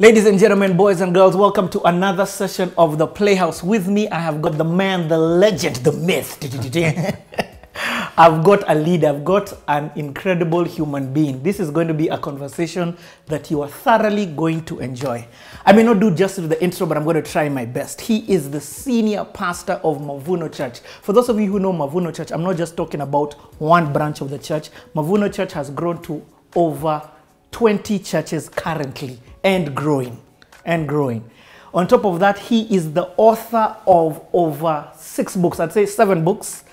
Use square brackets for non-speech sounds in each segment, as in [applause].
Ladies and gentlemen, boys and girls, welcome to another session of the Playhouse. With me, I have got the man, the legend, the myth. [laughs] I've got a lead, I've got an incredible human being. This is going to be a conversation that you are thoroughly going to enjoy. I may not do justice to the intro, but I'm going to try my best. He is the senior pastor of Mavuno Church. For those of you who know Mavuno Church, I'm not just talking about one branch of the church. Mavuno Church has grown to over 20 churches currently and growing and growing. On top of that, he is the author of over six books. I'd say seven books.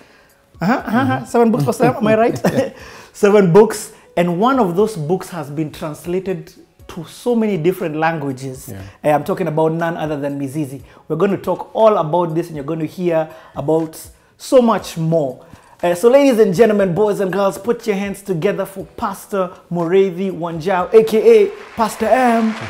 Uh-huh, uh-huh, Seven books, Pastor, am I right? [laughs] [laughs] seven books. And one of those books has been translated to so many different languages. Yeah. Uh, I'm talking about none other than Mizizi. We're going to talk all about this and you're going to hear about so much more. Uh, so, ladies and gentlemen, boys and girls, put your hands together for Pastor Muriithi Wanjau, aka Pastor M. [laughs]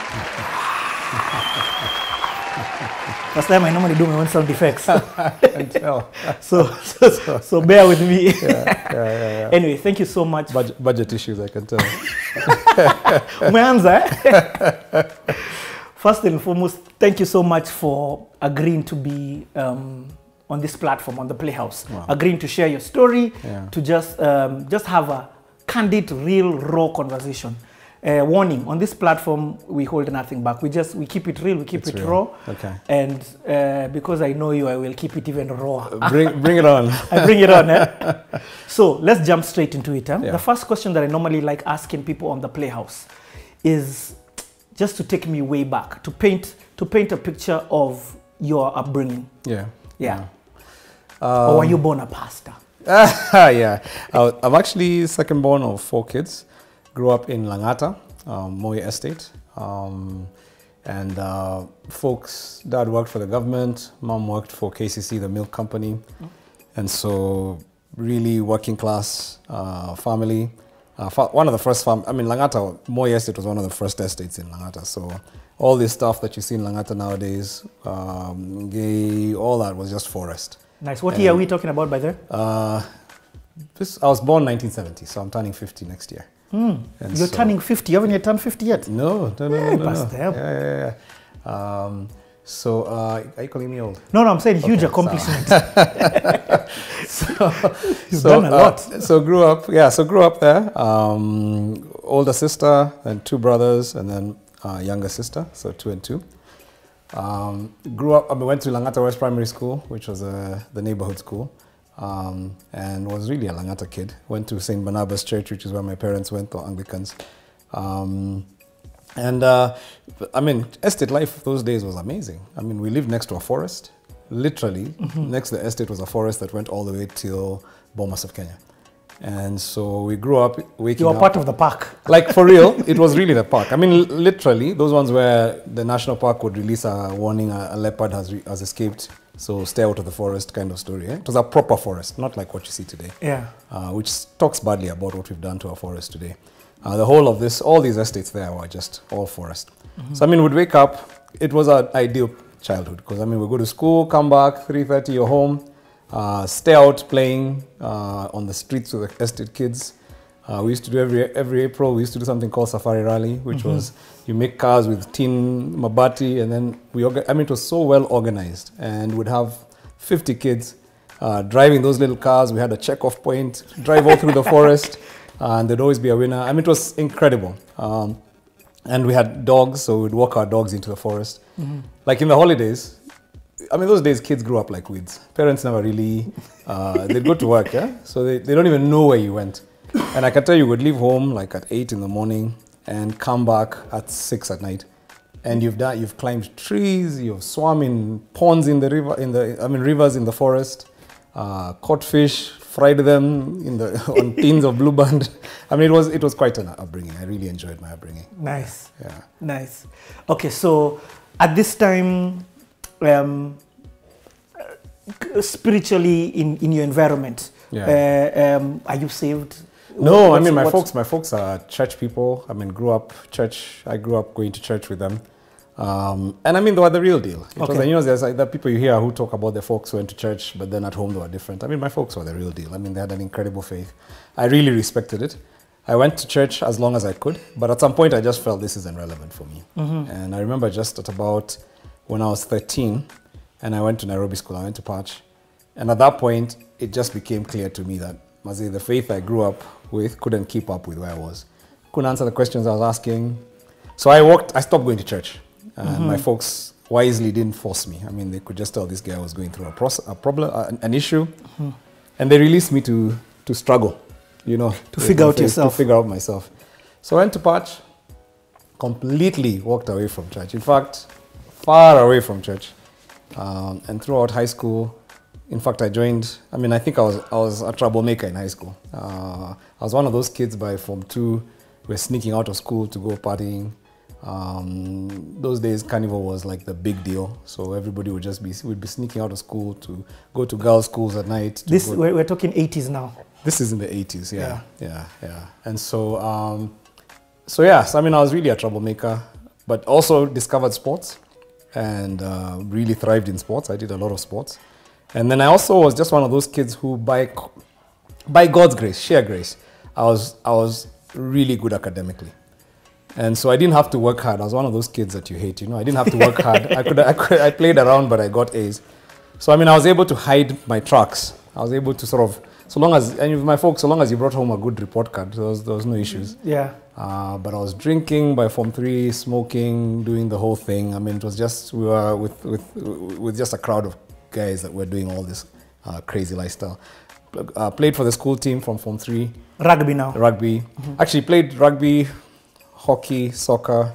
Pastor M, I normally do my own sound effects. [laughs] can tell. [laughs] so, so, so bear with me. Yeah, yeah, yeah. Anyway, thank you so much. Budget, budget issues, I can tell. Umeanza eh? First and foremost, thank you so much for agreeing to be um, on this platform, on the Playhouse. Wow. Agreeing to share your story, Yeah. to just um, just have a candid, real, raw conversation. Uh, warning: on this platform, we hold nothing back. We just we keep it real, we keep It's it real. raw, Okay. and uh, because I know you, I will keep it even raw. Bring, bring it on. [laughs] I bring it on. Eh? [laughs] So let's jump straight into it. eh? Yeah. The first question that I normally like asking people on the Playhouse is just to take me way back to paint to paint a picture of your upbringing. Yeah. Yeah. Um, or were you born a pastor? [laughs] yeah. Uh, I'm actually second born of four kids. Grew up in Langata, um, Moy Estate. Um, and uh, folks, dad worked for the government, mom worked for KCC, the milk company. And so, really working class uh, family. Uh, one of the first farm, I mean, Langata, Moy Estate was one of the first estates in Langata. So, all this stuff that you see in Langata nowadays, um, gay, all that was just forest. Nice. What year are we talking about by there? Uh, this, I was born 1970, so I'm turning 50 next year. And You're so- turning 50. You haven't yet turned 50 yet. No, no, no, Hey, no, no, no. Yeah, yeah, yeah. Um, so, uh, are you calling me old? No, no, I'm saying huge Okay, accomplishment. [laughs] so, [laughs] You've so, done a uh, lot. so grew up, yeah. So grew up there. Um, older sister and two brothers, and then uh, younger sister. So two and two. Um, grew up. I went to Langata West Primary School, which was uh, the neighborhood school, um, and was really a Langata kid. Went to Saint Barnabas Church, which is where my parents went, the Anglicans. Um, and uh, I mean, estate life those days was amazing. I mean, we lived next to a forest. Literally, next to the estate was a forest that went all the way till Bomas of Kenya. And so we grew up waking You are up. part of the park. [laughs] Like for real, it was really the park. I mean, [laughs] literally, those ones where the national park would release a warning a, leopard has, re- has escaped, so stay out of the forest kind of story. Eh? It was a proper forest, not like what you see today, Yeah. uh, which talks badly about what we've done to our forest today. Uh, the whole of this, all these estates there were just all forest. So I mean, we'd wake up. It was an ideal childhood because I mean, we go to school, come back, three thirty, you're home, stay out playing uh, on the streets with the estate kids. Uh, we used to do every every April. We used to do something called Safari Rally, which was you make cars with tin mabati, and then we. Orga- I mean, it was so well organized, and we'd have 50 kids uh, driving those little cars. We had a check-off point, drive all through the [laughs] forest, and there'd always be a winner. I mean, it was incredible. Um, and we had dogs, so we'd walk our dogs into the forest. Like in the holidays, I mean, those days kids grew up like weeds. Parents never really, uh, they'd go to work, yeah? So they, they don't even know where you went. And I can tell you, would leave home like at 8 in the morning and come back at 6 at night. And you've done, you've climbed trees, you've swum in ponds in the river, in the, I mean, rivers in the forest, uh, caught fish, fried them in the, [laughs] on tins of blue band. I mean, it was, it was quite an upbringing. I really enjoyed my upbringing. Nice. Yeah. Nice. Okay, so at this time, um, uh, spiritually in, in your environment, uh, um, are you saved? No, I mean my what's- folks. My folks are church people. I mean, grew up church. I grew up going to church with them, um, and I mean they were the real deal. It was, you know, there's like the people you hear who talk about their folks who went to church, but then at home they were different. I mean, my folks were the real deal. I mean, they had an incredible faith. I really respected it. I went to church as long as I could, but at some point I just felt this isn't relevant for me. And I remember just at about when I was 13, and I went to Nairobi School, I went to Patch, and at that point it just became clear to me that Mazi, the faith I grew up with couldn't keep up with where I was. Couldn't answer the questions I was asking. So I walked, I stopped going to church. And my folks wisely didn't force me. I mean, they could just tell this guy was going through a, process, a problem, uh, an, issue. And they released me to, to struggle, you know. To figure out faith, yourself. To figure out myself. So I went to Patch, completely walked away from church. In fact, far away from church. Um, and throughout high school, in fact, I joined. I mean, I think I was I was a troublemaker in high school. Uh, I was one of those kids by Form Two, who were sneaking out of school to go partying. Um, those days, carnival was like the big deal, so everybody would just be would be sneaking out of school to go to girls' schools at night. This we're, we're talking 80s now. this is in the 80s, yeah, yeah, yeah. And so, um, so yeah, so I mean, I was really a troublemaker, but also discovered sports and uh, really thrived in sports. I did a lot of sports. And then I also was just one of those kids who, by, by God's grace, sheer grace, I was, I was really good academically. And so I didn't have to work hard. I was one of those kids that you hate, you know. I didn't have to work hard. I could, I could, I played around, but I got A's. So I mean, I was able to hide my tracks. I was able to sort of, so long as, and my folks, so long as you brought home a good report card, there was, there was no issues. Yeah. Uh, but I was drinking by Form 3, smoking, doing the whole thing. I mean, it was just, we were with, with, with just a crowd of guys that were doing all this uh, crazy lifestyle. Uh, played for the school team from Form 3, Rugby now. rugby. Actually, played rugby, hockey, soccer.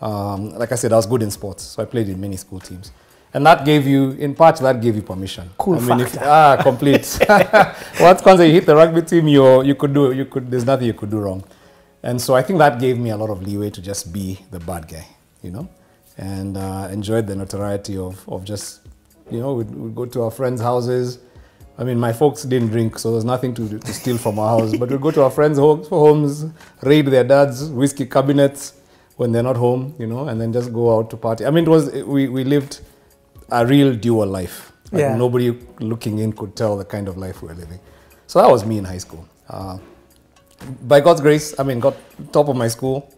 Um, like I said, I was good in sports, so I played in many school teams. And that gave you, in part, that gave you permission. Cool I mean, if, factor. ah, complete. [laughs] Once, once you hit the rugby team, you you could do, you could. There's nothing you could do wrong. And so I think that gave me a lot of leeway to just be the bad guy, you know, and uh, enjoyed the notoriety of of just, you know, we'd, we'd go to our friends' houses. I mean, my folks didn't drink, so there's nothing to, to steal from our house. But we'd go to our friends' homes, homes, raid their dad's whiskey cabinets when they're not home, you know, and then just go out to party. I mean, it was we, we lived a real dual life. Like Yeah. Nobody looking in could tell the kind of life we were living. So that was me in high school. Uh, by God's grace, I mean, got top of my school.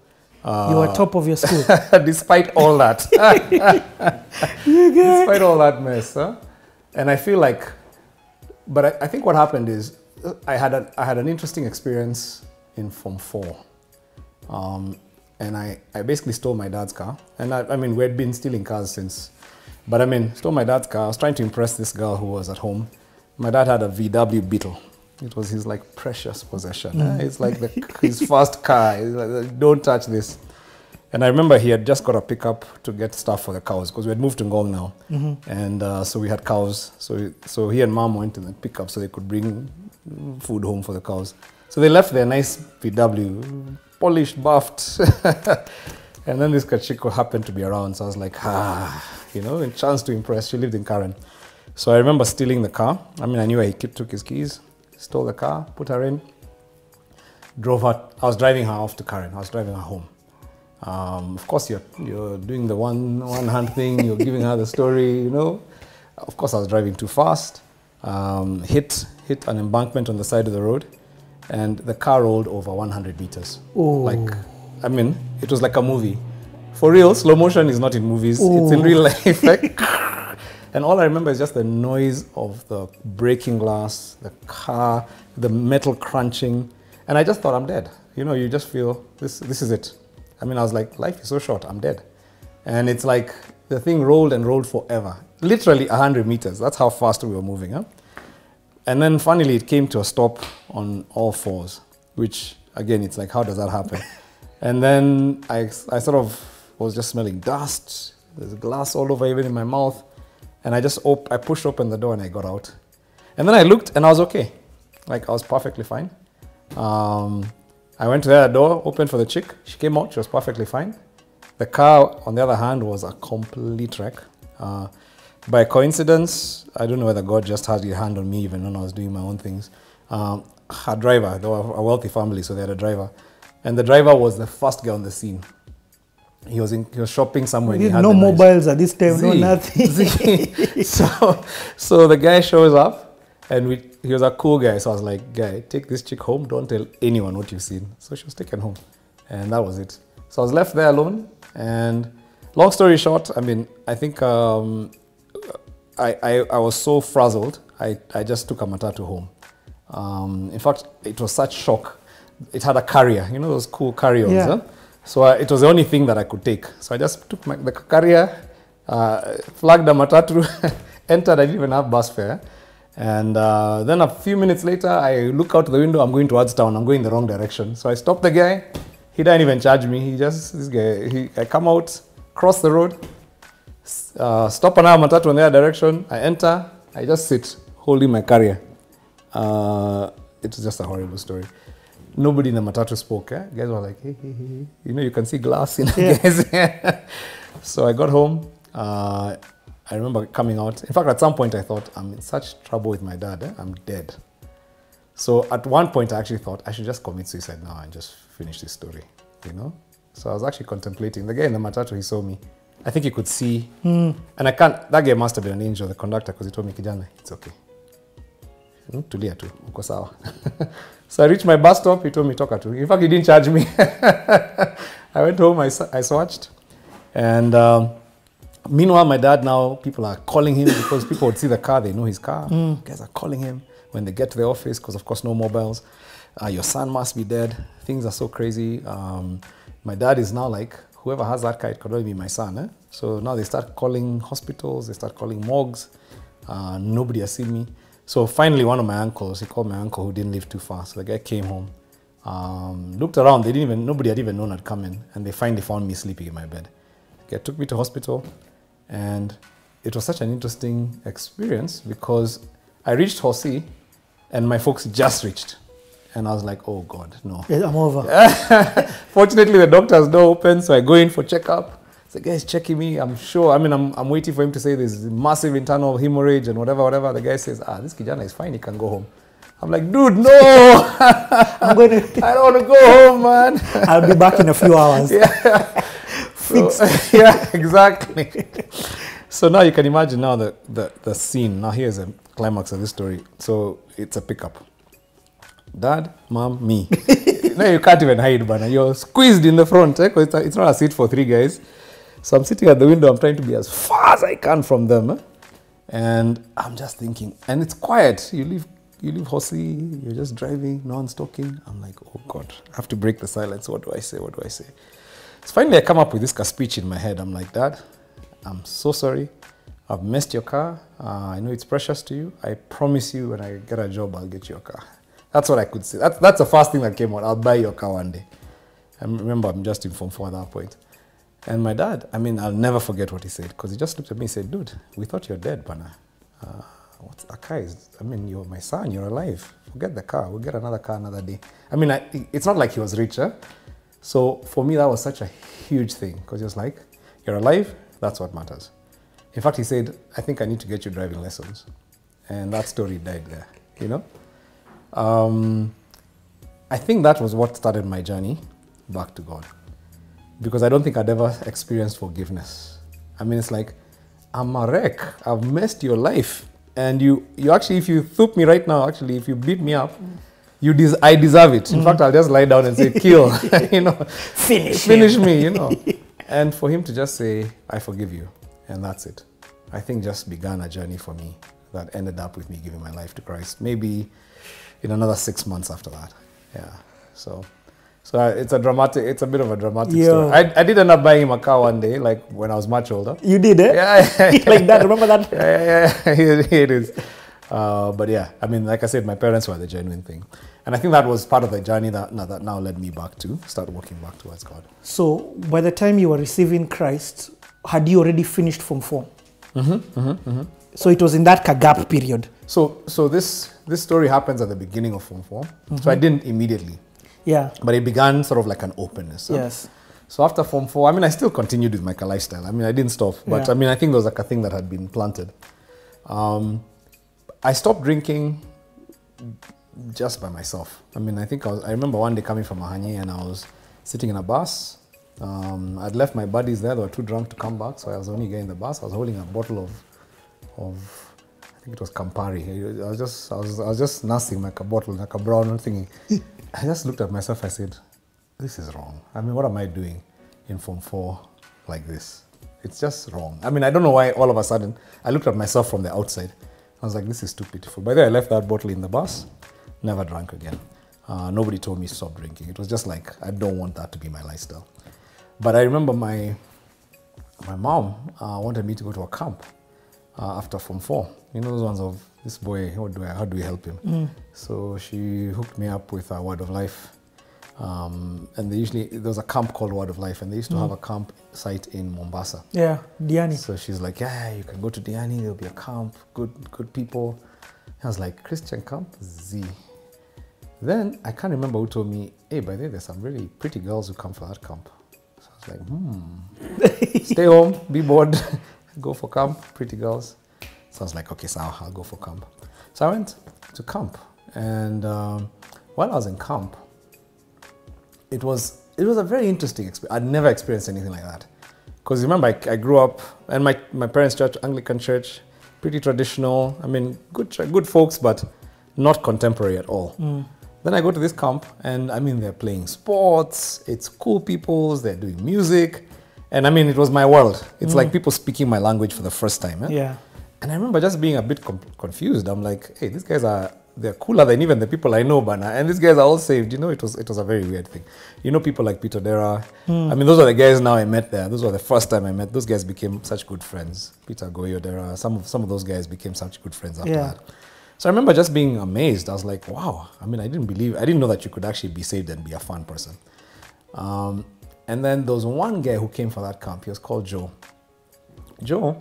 Uh, you were top of your school. [laughs] despite all that. [laughs] despite all that mess. Huh? And I feel like, but I, I think what happened is uh, I had, a, I had an interesting experience in Form 4. Um, and I, I basically stole my dad's car. And I, I mean, we had been stealing cars since, but I mean, stole my dad's car. I was trying to impress this girl who was at home. My dad had a VW Beetle. It was his like precious possession. eh? It's like the, his first car. Like, Don't touch this. And I remember he had just got a pickup to get stuff for the cows because we had moved to Ngong now, and uh, so we had cows. So so he and mom went in the pickup so they could bring food home for the cows. So they left their nice VW, polished, buffed, [laughs] and then this Kachiko happened to be around. So I was like, ah, you know, a chance to impress. She lived in Karen, so I remember stealing the car. I mean, I knew he kept, took his keys, stole the car, put her in, drove her. I was driving her off to Karen. I was driving her home. Um, of course, you're, you're doing the one, one hand thing, you're giving her the story, you know. Of course, I was driving too fast, um, hit, hit an embankment on the side of the road, and the car rolled over 100 meters. Ooh. Like, I mean, it was like a movie. For real, slow motion is not in movies, it's in real life. [laughs] Like, and all I remember is just the noise of the breaking glass, the car, the metal crunching. And I just thought, I'm dead. You know, you just feel this, this is it. I mean, I was like, life is so short, I'm dead. And it's like the thing rolled and rolled forever. Literally 100 meters. That's how fast we were moving. Huh? And then finally, it came to a stop on all fours, which again, it's like, how does that happen? and then I, I sort of was just smelling dust. There's glass all over, even in my mouth. And I just op- I pushed open the door and I got out. And then I looked and I was okay. Like I was perfectly fine. Um, I went to the other door, opened for the chick. She came out, she was perfectly fine. The car, on the other hand, was a complete wreck. Uh, by coincidence, I don't know whether God just had a hand on me even when I was doing my own things. Um, her driver, they were a wealthy family, so they had a driver. And the driver was the first guy on the scene. He was, in, he was shopping somewhere. and he had no mobiles at this time, no nothing. [laughs] Z. so, so the guy shows up And we, he was a cool guy, so I was like, guy, take this chick home. Don't tell anyone what you've seen. So she was taken home, and that was it. So I was left there alone. And long story short, I mean, I think um, I, I, I was so frazzled, I, I just took a matatu home. Um, in fact, it was such shock. It had a carrier, you know those cool carry-ons. Yeah. huh? So uh, it was the only thing that I could take. So I just took my, the carrier, uh, flagged the matatu, [laughs] entered. I didn't even have bus fare. And uh, then a few minutes later, I look out the window. I'm going towards town. I'm going the wrong direction. So I stopped the guy. He didn't even charge me. He just this guy. He, I come out, cross the road, uh, stop another matatu in the other direction. I enter. I just sit, holding my carrier. Uh, it was just a horrible story. Nobody in the matatu spoke. Eh? Guys were like, hey, hey, hey, you know, you can see glass in the guys. [laughs] so I got home. Uh, I remember coming out. In fact, at some point, I thought, I'm in such trouble with my dad. Eh? I'm dead. So at one point, I actually thought I should just commit suicide now and just finish this story, you know? So I was actually contemplating. The guy in the matatu, he saw me. I think he could see. And I can't, that guy must have been an angel, the conductor, because he told me, Kijana, it's okay. Hmm, tulia tu, uko sawa. [laughs] so I reached my bus stop, he told me, toka tu. In fact, he didn't charge me. [laughs] I went home, I, I swatched. And um, meanwhile, my dad now, people are calling him because people would see the car, they know his car. Guys are calling him when they get to the office because, of course, no mobiles. Uh, your son must be dead. Things are so crazy. Um, my dad is now like, whoever has that car, it could only be my son. Eh? So now they start calling hospitals, they start calling morgues. Uh, nobody has seen me. So finally, one of my uncles, he called my uncle who didn't live too far. So the guy came home, um, looked around. They didn't even, nobody had even known I'd come in. And they finally found me sleeping in my bed. They took me to hospital. And it was such an interesting experience because I reached Hosi and my folks just reached. And I was like, oh God, no. I'm over. [laughs] Fortunately, the doctor's door open, so I go in for checkup. The guy's checking me. I'm sure. I mean, I'm, I'm waiting for him to say there's massive internal hemorrhage and whatever, whatever. The guy says, ah, this kijana is fine. He can go home. I'm like, dude, no. [laughs] I'm going [laughs] to. I don't want to go home, man. [laughs] I'll be back in a few hours. Yeah, So, yeah, exactly. so now you can imagine now the, the, the scene. Now here's a climax of this story. So it's a pickup. Dad, mom, me. now you can't even hide, man. You're squeezed in the front, eh? it's, a- it's not a seat for three guys. So I'm sitting at the window. I'm trying to be as far as I can from them. eh? And I'm just thinking, and it's quiet. You leave, you leave Hosi. You're just driving. No one's talking. I'm like, oh God, I have to break the silence. What do I say? What do I say? So finally, I come up with this speech in my head. I'm like, Dad, I'm so sorry. I've messed your car. Uh, I know it's precious to you. I promise you, when I get a job, I'll get you a car. That's what I could say. That's, that's the first thing that came out. I'll buy your car one day. I remember I'm just in Form 4 at that point. And my dad, I mean, I'll never forget what he said because he just looked at me and said, Dude, we thought you're dead, Bana. Uh, what's a car is? I mean, you're my son, you're alive. Forget the car. We'll get another car another day. I mean, I, it's not like he was richer. So for me, that was such a huge thing because he was like, You're alive, that's what matters. In fact, he said, I think I need to get you driving lessons. And that story died there, you know? Um, I think that was what started my journey back to God. Because I don't think I'd ever experienced forgiveness. I mean, it's like, I'm a wreck. I've messed your life. And you, you actually, if you thump me right now, actually, if you beat me up, you des- I deserve it. In mm-hmm. fact, I'll just lie down and say, kill, [laughs] [laughs] you know, Finish. [laughs] finish him. me, you know. and for him to just say, I forgive you, and that's it. I think just began a journey for me that ended up with me giving my life to Christ. Maybe in another six months after that. Yeah. So, so it's a dramatic. It's a bit of a dramatic Yeah. story. I, I did end up buying him a car one day, like when I was much older. You did, eh? Yeah, [laughs] like that. Remember that? yeah, yeah, yeah. [laughs] it is. Uh, but yeah, I mean, like I said, my parents were the genuine thing, and I think that was part of the journey that now, that now led me back to start walking back towards God. So by the time you were receiving Christ, had you already finished Form 4? Mm-hmm, So it was in that gap period. So, so this this story happens at the beginning of Form 4 So I didn't immediately, Yeah. but it began sort of like an openness. huh? Yes. So after Form 4, I mean, I still continued with my lifestyle. I mean, I didn't stop, but Yeah. I mean, I think there was like a thing that had been planted. Um, I stopped drinking just by myself. I mean, I think I was, I remember one day coming from Ahanye and I was sitting in a bus. Um, I'd left my buddies there, they were too drunk to come back, so I was only getting the bus. I was holding a bottle of, of I think it was Campari. I was just, I was, I was just nursing like a bottle, like a brown thinking. [laughs] I just looked at myself. I said, "This is wrong. I mean, what am I doing in Form Four like this? It's just wrong. I mean, I don't know why. All of a sudden, I looked at myself from the outside. I was like, "This is too pitiful." By the way, I left that bottle in the bus. Never drank again. Uh, nobody told me to stop drinking. It was just like I don't want that to be my lifestyle. But I remember my my mom uh, wanted me to go to a camp uh, after Form 4. You know those ones of this boy, how do, I, how do we help him? So she hooked me up with a Word of Life. Um, and they usually, there was a camp called Word of Life, and they used to have a camp site in Mombasa. Yeah, Diani. So she's like, yeah, you can go to Diani, there'll be a camp, good, good people. I was like, Christian camp? Z. Then I can't remember who told me, hey, by the way, there's some really pretty girls who come for that camp. So I was like, hmm, [laughs] stay home, be bored, [laughs] go for camp, pretty girls. So I was like, okay, so I'll, I'll go for camp. So I went to camp, and um, while I was in camp, it was it was a very interesting experience. I'd never experienced anything like that. Because remember, I, I grew up, and my, my parents' church, Anglican church, pretty traditional. I mean, good good folks, but not contemporary at all. Then I go to this camp, and I mean, they're playing sports. It's cool people. They're doing music, and I mean, it was my world. It's like people speaking my language for the first time. eh? Yeah. And I remember just being a bit confused. I'm like, hey, these guys are they're cooler than even the people I know, Bana. And these guys are all saved. You know, it was it was a very weird thing. You know, people like Peter Dera. I mean, those are the guys now I met there. Those were the first time I met. Those guys became such good friends. Peter Goyo Dera. Some of some of those guys became such good friends after Yeah. that. So I remember just being amazed. I was like, wow. I mean, I didn't believe. I didn't know that you could actually be saved and be a fun person. Um, and then there was one guy who came for that camp. He was called Joe. Joe,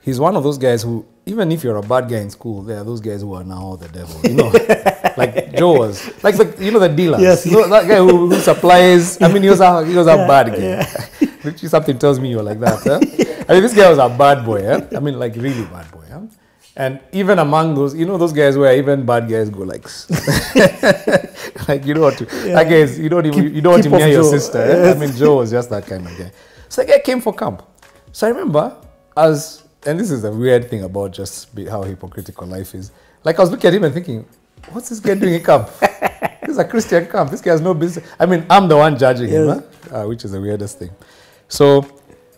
he's one of those guys who, even if you're a bad guy in school, there are those guys who are now the devil. You know, [laughs] like Joe was, like the, you know the dealer. Yes. You know, that guy who, who supplies. I mean, he was a he was a bad guy. Which is [laughs] something tells me you're like that. Huh? I mean, this guy was a bad boy. Huh? I mean, like really bad boy. Huh? And even among those, you know, those guys where even bad guys go like, [laughs] like you don't want to. That guy is, you don't even, Keep- you don't want him near your Joe. sister. eh? I mean, Joe was just that kind of guy. So the guy came for camp. So I remember as, and this is the weird thing about just be, how hypocritical life is. Like I was looking at him and thinking, what's this guy doing in camp? [laughs] this is a Christian camp. This guy has no business. I mean, I'm the one judging him, huh? uh, which is the weirdest thing. So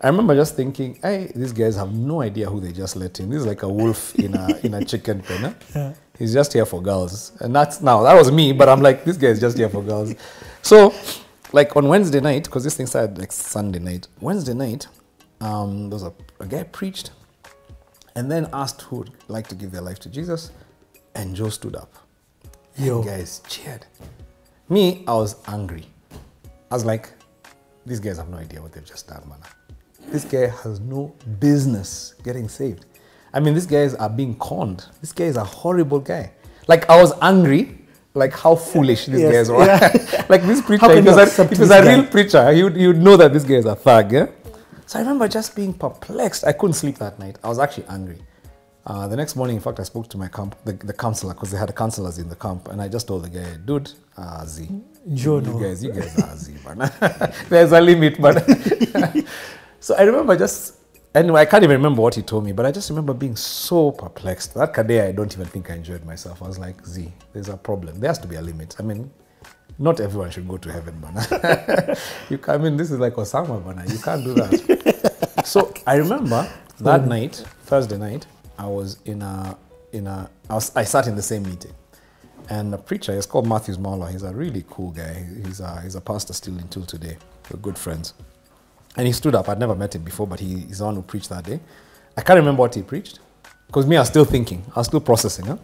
I remember just thinking, hey, these guys have no idea who they just let in. This is like a wolf [laughs] in a in a chicken pen. Huh? He's just here for girls, and that's now that was me. But I'm like, this guy is just here for girls. So, like on Wednesday night, because this thing started like Sunday night. Wednesday night, um, there was a, a guy preached, and then asked who would like to give their life to Jesus, and Joe stood up. Yo. And guys cheered. Me, I was angry. I was like, these guys have no idea what they've just done, man. This guy has no business getting saved. I mean, these guys are being conned. This guy is a horrible guy. Like, I was angry, like how foolish these Yes, guys were. yeah. [laughs] like, this preacher, How can if he was a, if he was a real preacher, he would, he would know that this guy is a thug, yeah? So I remember just being perplexed. I couldn't sleep that night. I was actually angry. Uh, the next morning, in fact, I spoke to my camp, the, the counselor, because they had counselors in the camp, and I just told the guy, dude, uh, Z. You guys, you guys are Z, man. [laughs] There's a limit, man. [laughs] so I remember just, anyway, I can't even remember what he told me, but I just remember being so perplexed. That day, I don't even think I enjoyed myself. I was like, Z, there's a problem. There has to be a limit. I mean, not everyone should go to heaven, man. [laughs] you can, I mean, this is like Osama, man. You can't do that. [laughs] so I remember that night, Thursday night, I was in a, in a, I, was, I sat in the same meeting. And the preacher is called Matthews Marla. He's a really cool guy. He's a, he's a pastor still until today. We're good friends. And he stood up. I'd never met him before, but he, he's the one who preached that day. I can't remember what he preached because me, I was still thinking, I was still processing. Huh?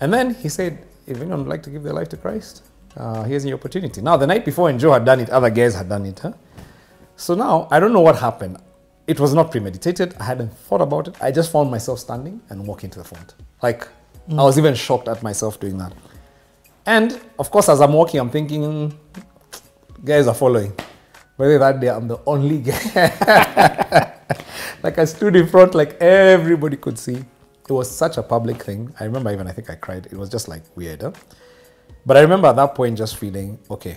And then he said, if anyone would like to give their life to Christ, uh, here's your opportunity. Now, the night before, when Joe had done it, other guys had done it. Huh? So now, I don't know what happened. It was not premeditated. I hadn't thought about it. I just found myself standing and walking to the front. Like, I was even shocked at myself doing that. And of course, as I'm walking, I'm thinking, guys are following. But that day, I'm the only guy. [laughs] like, I stood in front, like everybody could see. It was such a public thing. I remember even, I think I cried. It was just like weird. Huh? But I remember at that point just feeling, okay,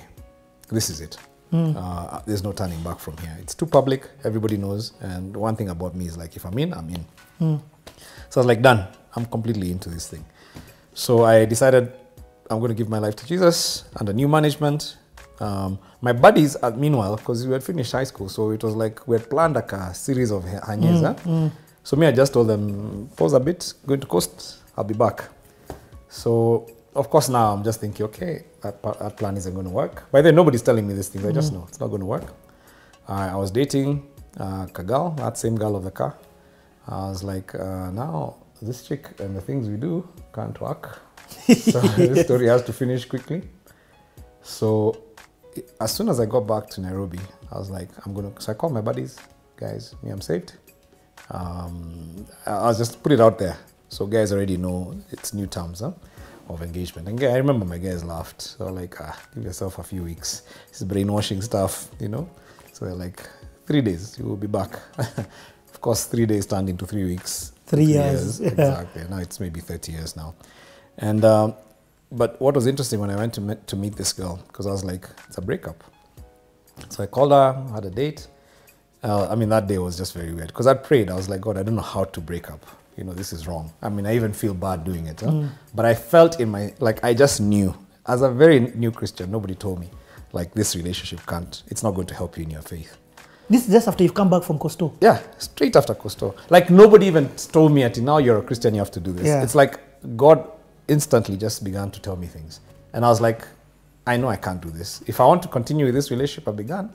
this is it. Uh, there's no turning back from here. It's too public. Everybody knows. And one thing about me is like, if I'm in, I'm in. So I was like, done. I'm completely into this thing. So I decided I'm going to give my life to Jesus under new management. Um, my buddies, uh, meanwhile, because we had finished high school, so it was like we had planned like a series of ha- hanyeza. So me, I just told them, pause a bit, going to coast, I'll be back. So of course now I'm just thinking, okay, that, that plan isn't going to work. By then nobody's telling me these things. I just know it's not going to work. I I was dating uh, Kagal, that same girl of the car. I was like, uh, now this chick and the things we do can't work. [laughs] so this [laughs] story has to finish quickly. So as soon as I got back to Nairobi, I was like, I'm gonna. So I called my buddies, guys, me, I'm saved. Um, I- I'll just put it out there, so guys already know it's new terms huh, of engagement. And I remember my guys laughed. Were like, ah, give yourself a few weeks. This is brainwashing stuff, you know. So they're like, three days, you will be back. [laughs] of course, three days turned into three weeks. Three years, yeah. [laughs] Exactly. Now it's maybe 30 years now. And um, but what was interesting when I went to meet, to meet this girl, because I was like, it's a breakup. So I called her, had a date. Uh, I mean, that day was just very weird because I prayed. I was like, God, I don't know how to break up. You know, this is wrong. I mean, I even feel bad doing it. huh? But I felt in my, like, I just knew. As a very new Christian, nobody told me, like, this relationship can't, it's not going to help you in your faith. This is just after you've come back from Costo. Yeah, straight after Costo. Like nobody even told me until now you're a Christian, you have to do this. Yeah. It's like God instantly just began to tell me things. And I was like, I know I can't do this. If I want to continue with this relationship I began,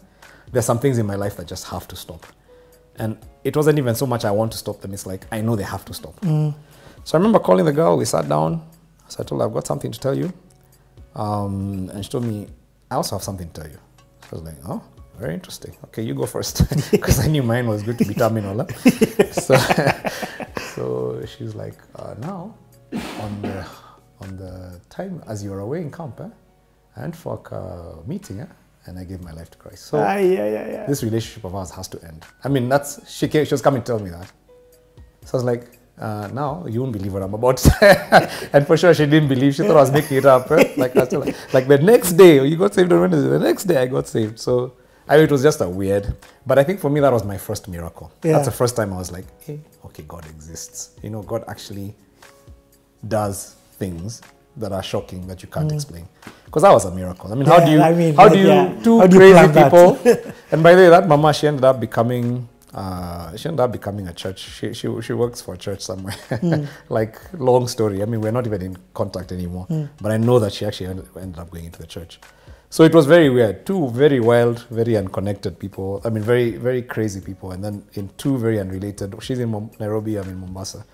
there's some things in my life that just have to stop. And it wasn't even so much I want to stop them, it's like I know they have to stop. So I remember calling the girl, we sat down. So I told her, I've got something to tell you. Um, and she told me, I also have something to tell you. So I was like, oh, very interesting. Okay, you go first. [laughs] Because I knew mine was going to be terminal. so, [laughs] so she's like, uh, now, on the, on the time as you're away in camp, eh, went for a meeting eh, and I gave my life to Christ. So Ah, yeah, yeah, yeah. this relationship of ours has to end. I mean, that's she came, she was coming to tell me that. So I was like, uh, now you won't believe what I'm about to say. [laughs] and for sure, she didn't believe. She thought I was making it up. eh? Like, I like, like the next day, you got saved on Wednesday. The next day, I got saved. So I mean, it was just a weird. But I think for me, that was my first miracle. Yeah. That's the first time I was like, hey, okay, God exists. You know, God actually does things that are shocking that you can't explain. Because that was a miracle. I mean, how Mm. Do you I mean, how like, do you yeah. two How do you crazy people? [laughs] and by the way, that mama she ended up becoming uh, she ended up becoming a church. She she she works for a church somewhere. Hmm. [laughs] like long story. I mean, we're not even in contact anymore. Hmm. But I know that she actually ended, ended up going into the church. So it was very weird. Two very wild, very unconnected people. I mean, very very crazy people. And then in two very unrelated. She's in Nairobi. I'm in Mombasa.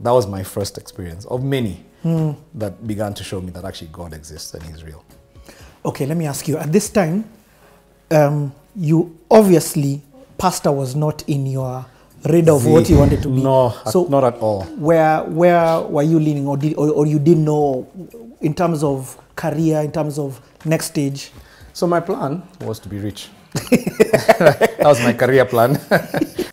That was my first experience of many Hmm. that began to show me that actually God exists and He's real. Okay, let me ask you. At this time, um, you obviously pastor was not in your radar of what you wanted to be. No, so not at all. where where were you leaning, or did or, or you didn't know in terms of career, in terms of next stage? So my plan was to be rich. [laughs] that was my career plan. [laughs]